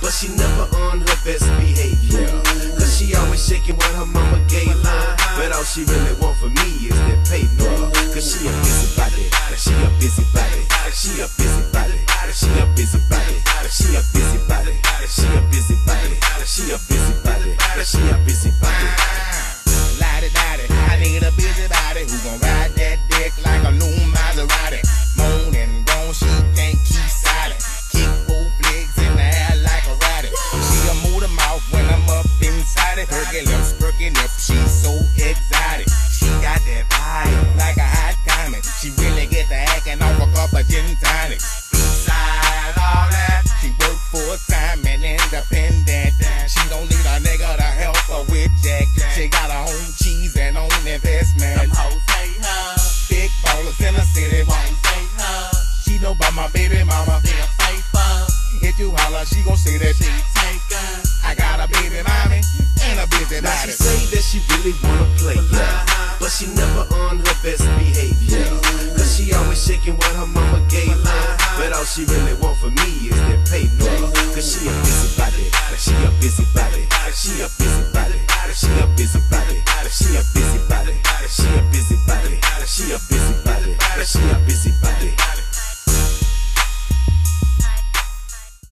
But she never on her best behavior. Cause she always shaking what her mama gave her. But all she really want for me is that paper. Cause she a busybody, she a busybody, she a busybody, she a busybody, she a busybody, exotic. She got that vibe like a hot comet. She really get the acting off a cup of gin tonics. Beside all that, she work full time and independent. She don't need a nigga to help her with jack. She got her own cheese and own investment. Them hoes hate her, Big ballers in the city. won't say her. She know about my baby mama. They're faithful, If you holler, she gon' say that she she. take her. I got a baby mommy and a busy body. Now she body. say that she really wanna never on her best behavior. Cause she always shaking what her mama gave her. But all she really want from me is that paper. Cause she a busybody, like she a busybody, like she a busybody, like she a busybody, like she a busybody, like she a busybody, like she a busybody, like she a busybody.